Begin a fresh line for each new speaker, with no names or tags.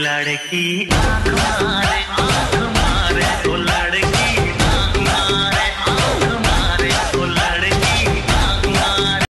लड़की।
आँखों